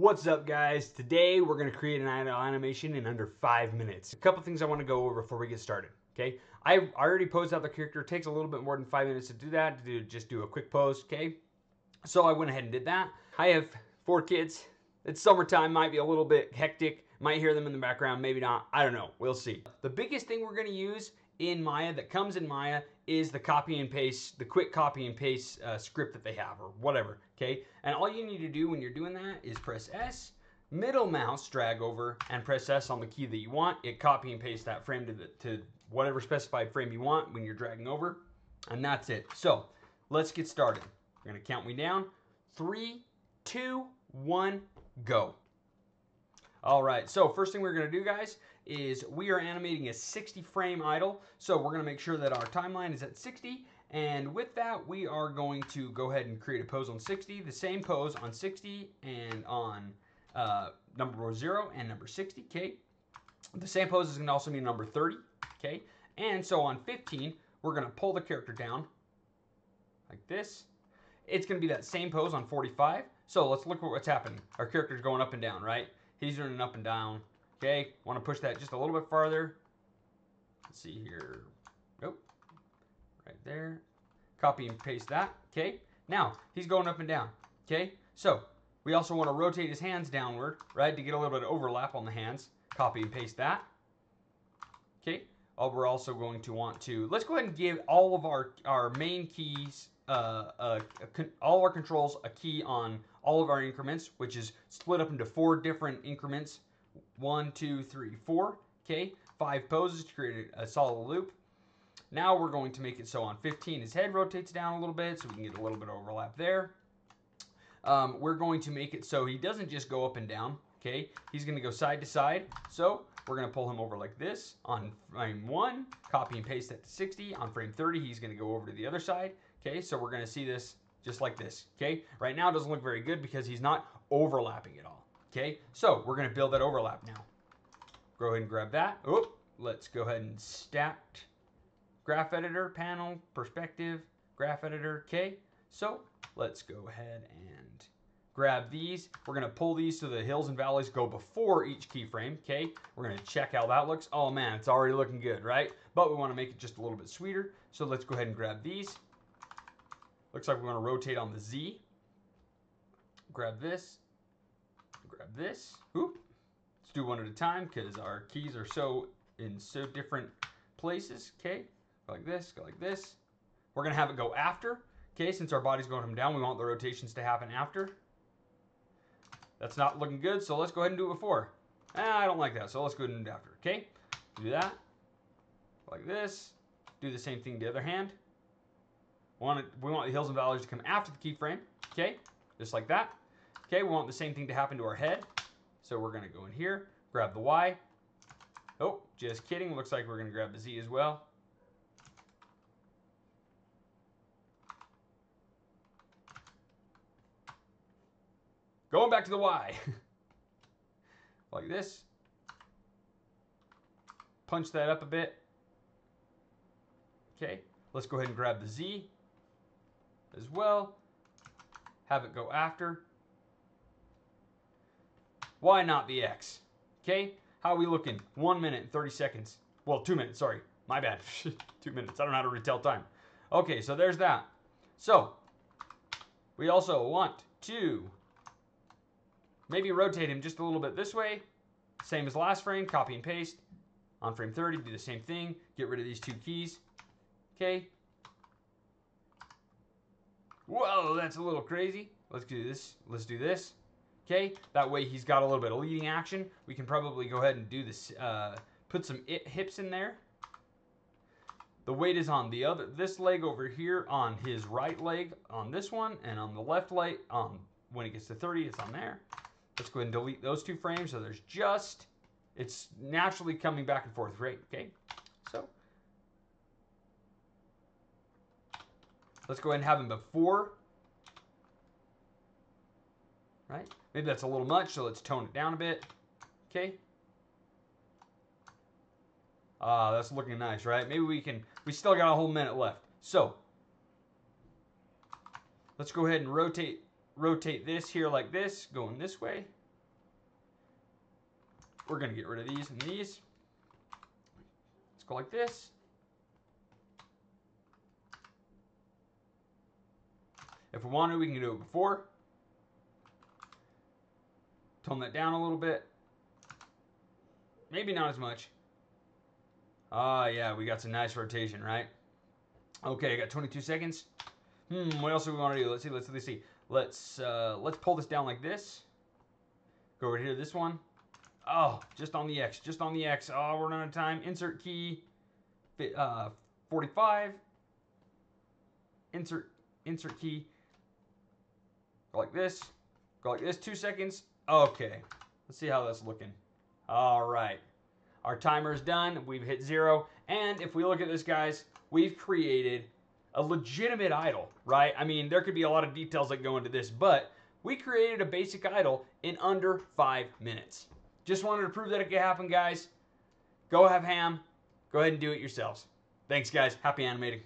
What's up guys? Today we're going to create an animation in under 5 minutes. A couple things I want to go over before we get started. Okay, I already posed out the character. It takes a little bit more than 5 minutes to do that, to just do a quick pose, okay? So I went ahead and did that. I have four kids. It's summertime, might be a little bit hectic. Might hear them in the background, maybe not. I don't know. We'll see. The biggest thing we're going to use in Maya that comes in Maya is the copy and paste, the quick copy and paste uh, script that they have or whatever, okay? And all you need to do when you're doing that is press S, middle mouse drag over and press S on the key that you want. It copy and paste that frame to, the, to whatever specified frame you want when you're dragging over. And that's it. So let's get started. You're gonna count me down. Three, two, one, go. All right, so first thing we're gonna do, guys, is we are animating a 60 frame idle. So we're gonna make sure that our timeline is at 60. And with that, we are going to go ahead and create a pose on 60, the same pose on 60 and on uh, number zero and number 60, okay? The same pose is gonna also be number 30, okay? And so on 15, we're gonna pull the character down like this. It's gonna be that same pose on 45. So let's look at what's happening. Our character's going up and down, right? He's running up and down. Okay, want to push that just a little bit farther. Let's see here. Nope. Right there. Copy and paste that. Okay, now he's going up and down. Okay, so we also want to rotate his hands downward, right, to get a little bit of overlap on the hands. Copy and paste that. Okay, oh, we're also going to want to, let's go ahead and give all of our, our main keys, uh, uh, all of our controls a key on all of our increments, which is split up into four different increments. One, two, three, four. Okay, five poses to create a, solid loop. Now we're going to make it so on 15 his head rotates down a little bit so we can get a little bit of overlap there. Um, we're going to make it so he doesn't just go up and down, okay? He's going to go side to side. So we're going to pull him over like this. On frame 1, copy and paste that to 60. On frame 30, he's going to go over to the other side, okay? So we're going to see this just like this, okay? Right now it doesn't look very good because he's not overlapping at all, okay? So we're gonna build that overlap now. Go ahead and grab that. Oh, let's go ahead and stacked graph editor, panel, perspective, graph editor, okay? So let's go ahead and grab these. We're gonna pull these so the hills and valleys go before each keyframe, okay? We're gonna check how that looks. Oh man, it's already looking good, right? But we wanna make it just a little bit sweeter. So let's go ahead and grab these. Looks like we're going to rotate on the Z. Grab this. Grab this. Oop. Let's do one at a time because our keys are so in so different places. Okay. Go like this. Go like this. We're going to have it go after. Okay. Since our body's going down, we want the rotations to happen after. That's not looking good. So let's go ahead and do it before. Ah, I don't like that. So let's go ahead and do it after. Okay. Do that. Like this. Do the same thing the other hand. We want, it, we want the hills and valleys to come after the keyframe, okay? Just like that. Okay, we want the same thing to happen to our head. So we're gonna go in here, grab the Y. Oh, just kidding. Looks like we're gonna grab the Z as well. Going back to the Y. like this. Punch that up a bit. Okay, let's go ahead and grab the Z as well. Have it go after. Why not the X? Okay, how are we looking? One minute and 30 seconds. Well, two minutes, sorry. My bad. two minutes. I don't know how to retell time. Okay, so there's that. So, we also want to maybe rotate him just a little bit this way. Same as last frame, copy and paste. On frame 30, do the same thing. Get rid of these two keys. Okay, Whoa, that's a little crazy. Let's do this. Let's do this. Okay, that way he's got a little bit of leading action. We can probably go ahead and do this, uh, put some hips in there. The weight is on the other, this leg over here on his right leg on this one, and on the left leg, on when it gets to 30, it's on there. Let's go ahead and delete those two frames so there's just, it's naturally coming back and forth, right? Okay, so Let's go ahead and have them before. Right? Maybe that's a little much, so let's tone it down a bit. Okay. Ah, uh, that's looking nice, right? Maybe we can, we still got a whole minute left. So, let's go ahead and rotate, rotate this here like this, going this way. we're going to get rid of these and these. Let's go like this. If we want to, we can do it before. Tone that down a little bit. Maybe not as much. Ah, uh, yeah, we got some nice rotation, right? Okay, I got 22 seconds. Hmm, what else do we want to do? Let's see, let's see, let's see. Let's, uh, let's pull this down like this. Go over here, this one. Oh, just on the X, just on the X. Oh, we're running out of time. Insert key, uh, 45. Insert, insert key. Go like this. Go like this, two seconds. Okay, let's see how that's looking. All right, our timer is done. We've hit zero. And if we look at this, guys, we've created a legitimate idle, right? I mean, there could be a lot of details that go into this, but we created a basic idle in under five minutes. Just wanted to prove that it could happen, guys. Go have ham. Go ahead and do it yourselves. Thanks, guys. Happy animating.